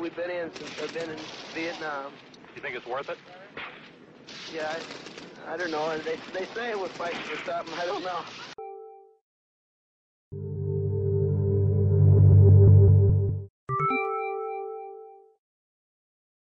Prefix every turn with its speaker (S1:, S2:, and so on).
S1: we've been in since I've been in Vietnam.
S2: You think it's worth it?
S1: Yeah, I, I don't know. They they say we're fighting for something. I don't know.